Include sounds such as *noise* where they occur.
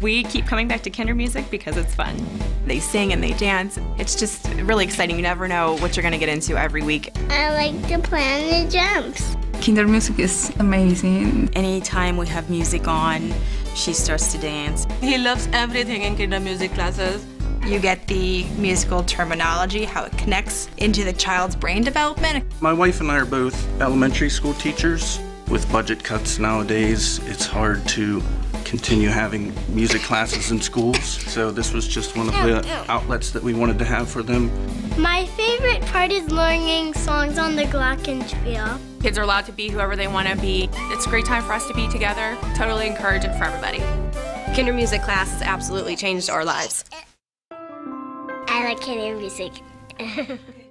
We keep coming back to Kindermusik because it's fun. They sing and they dance. It's just really exciting. You never know what you're going to get into every week. I like to play on the jumps. Kindermusik is amazing. Anytime we have music on, she starts to dance. He loves everything in Kindermusik classes. You get the musical terminology, how it connects into the child's brain development. My wife and I are both elementary school teachers. With budget cuts nowadays, it's hard to continue having music classes in schools. So this was just one of the outlets that we wanted to have for them. My favorite part is learning songs on the glockenspiel. Kids are allowed to be whoever they want to be. It's a great time for us to be together. Totally encourage it for everybody. Kindermusik class has absolutely changed our lives. I like Kindermusik. *laughs*